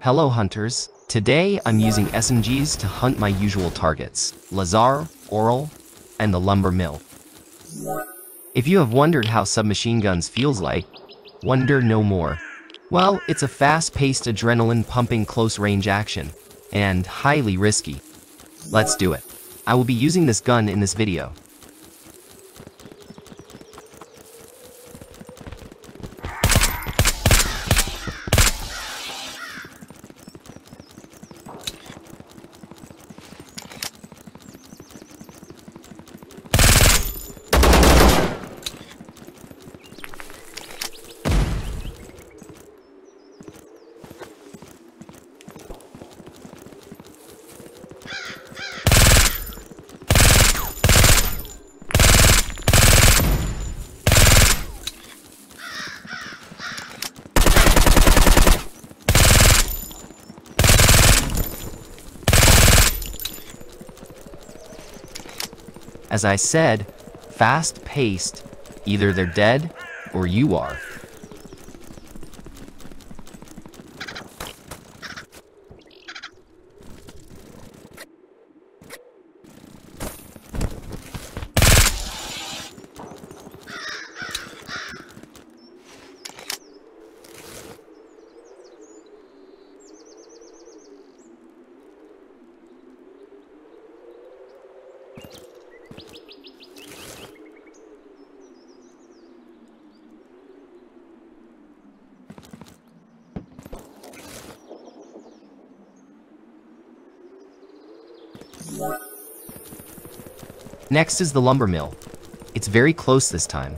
Hello hunters. Today I'm using SMGs to hunt my usual targets, Lazar, Orel, and the lumber mill. If you have wondered how submachine guns feels like, wonder no more. Well, it's a fast-paced adrenaline-pumping close-range action, and highly risky. Let's do it. I will be using this gun in this video. As I said, fast-paced. Either they're dead, or you are. Next is the lumber mill. It's very close this time.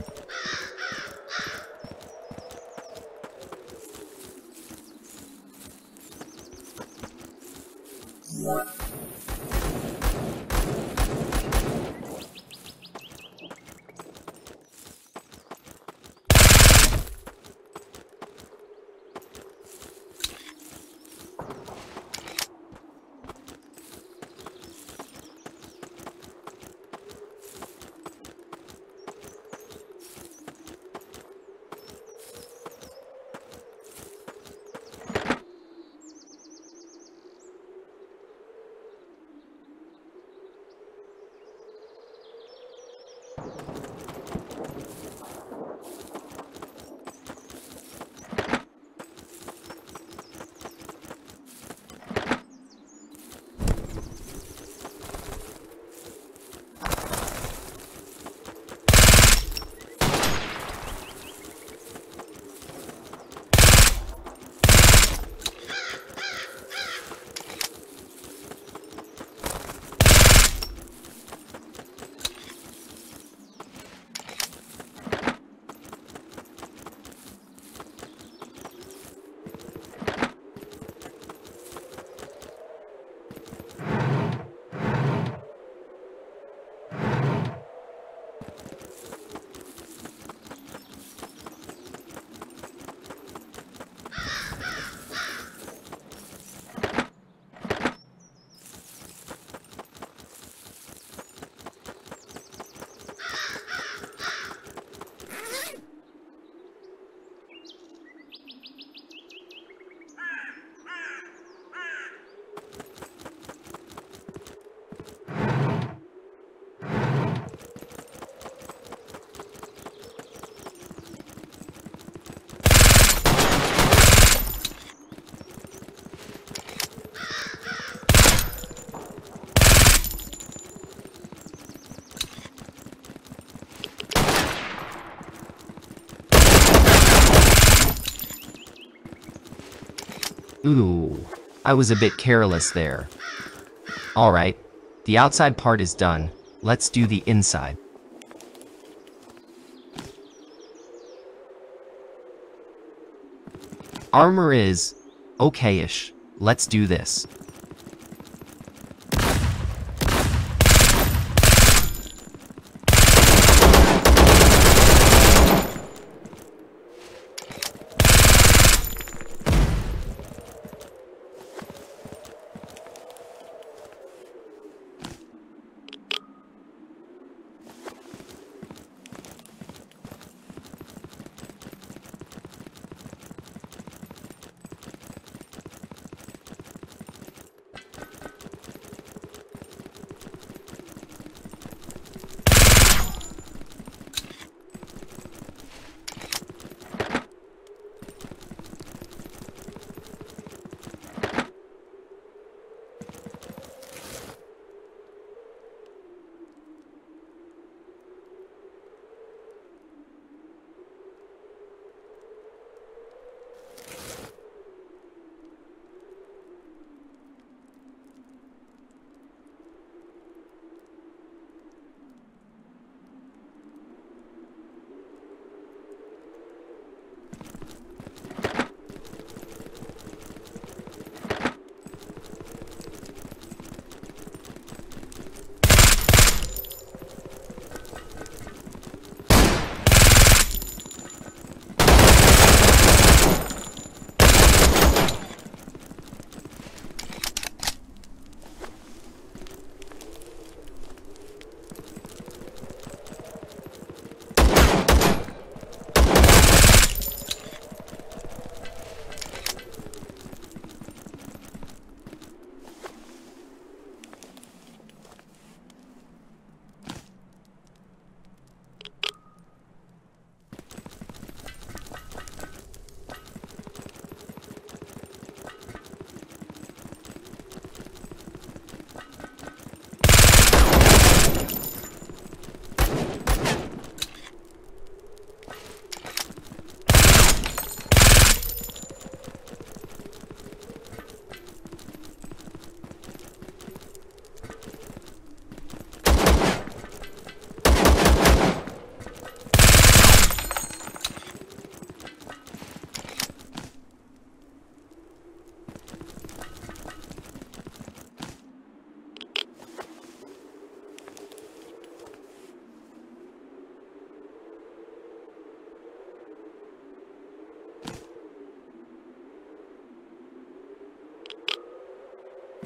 Ooh, I was a bit careless there. Alright, the outside part is done. Let's do the inside. Armor is okay-ish. Let's do this.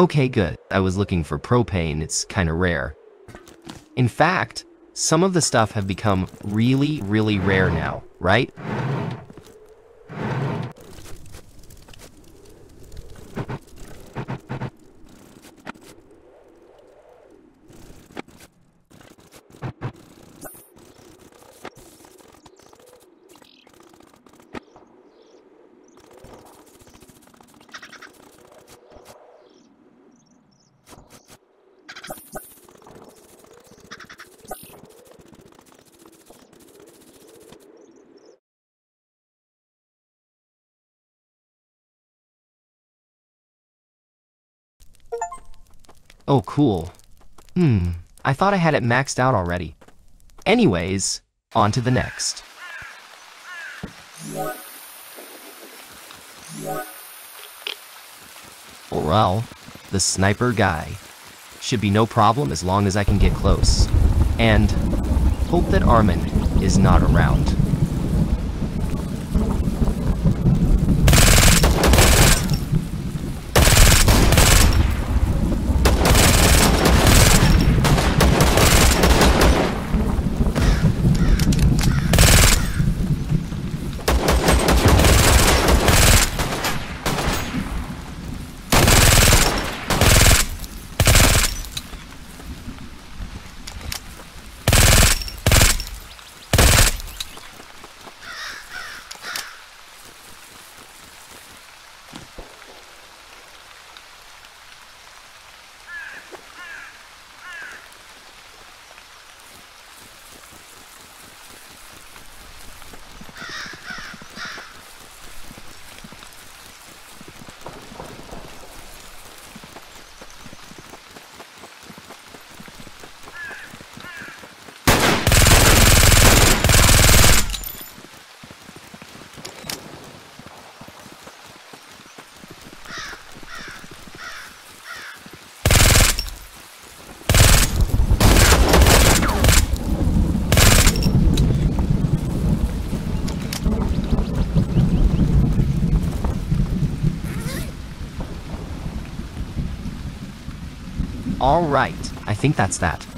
Okay, good. I was looking for propane, it's kinda rare. In fact, some of the stuff have become really, really rare now, right? Oh, cool. Hmm, I thought I had it maxed out already. Anyways, on to the next. Well, the sniper guy. Should be no problem as long as I can get close. And hope that Armin is not around. All right, I think that's that.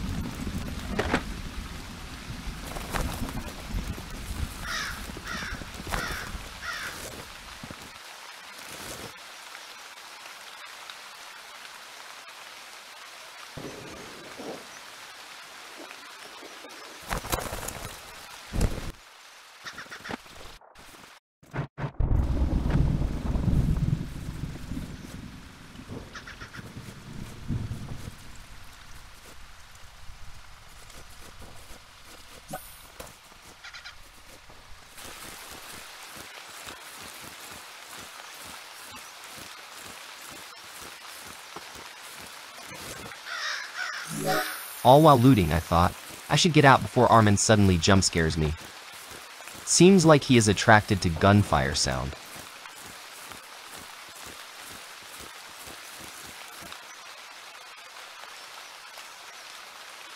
All while looting, I thought. I should get out before Armin suddenly jump scares me. Seems like he is attracted to gunfire sound.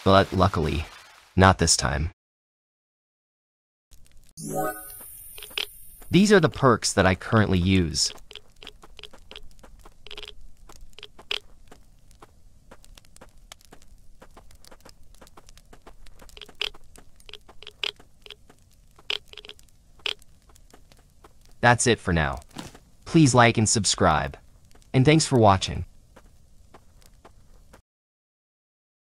But luckily, not this time. These are the perks that I currently use. That's it for now. Please like and subscribe. And thanks for watching.